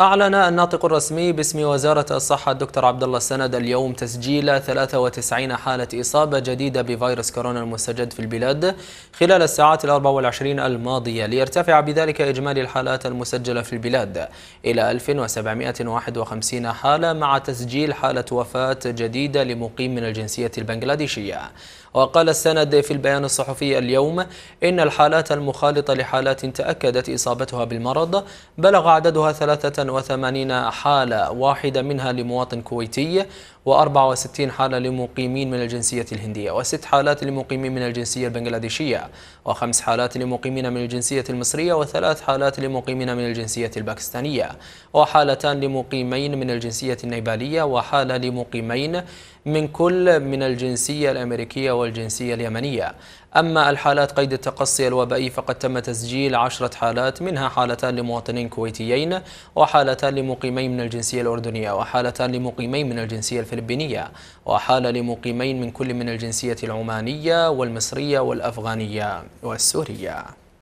أعلن الناطق الرسمي باسم وزارة الصحة الدكتور عبد الله السند اليوم تسجيل 93 حالة إصابة جديدة بفيروس كورونا المستجد في البلاد خلال الساعات ال 24 الماضية ليرتفع بذلك إجمالي الحالات المسجلة في البلاد إلى 1751 حالة مع تسجيل حالة وفاة جديدة لمقيم من الجنسية البنغلاديشية. وقال السند في البيان الصحفي اليوم إن الحالات المخالطة لحالات تأكدت إصابتها بالمرض بلغ عددها 83 حالة واحدة منها لمواطن كويتي و64 حالة لمقيمين من الجنسية الهندية وست حالات لمقيمين من الجنسية البنغلاديشية وخمس حالات لمقيمين من الجنسية المصرية وثلاث حالات لمقيمين من الجنسية الباكستانية وحالتان لمقيمين من الجنسية النيبالية وحالة لمقيمين من كل من الجنسية الأمريكية والجنسية اليمنية. أما الحالات قيد التقصي الوبائي فقد تم تسجيل عشرة حالات منها حالتان لمواطنين كويتيين وحالتان لمقيمين من الجنسية الأردنية وحالتان لمقيمين من الجنسية الفلبينية وحالة لمقيمين من كل من الجنسية العمانية والمصرية والأفغانية والسورية.